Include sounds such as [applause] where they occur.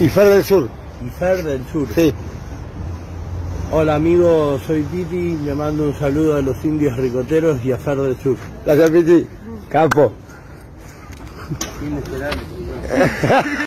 Y del Sur. y del Sur. Sí. Hola amigo, soy Titi, le mando un saludo a los indios ricoteros y a Fer del Sur. Gracias, Piti. Campo. [laughs]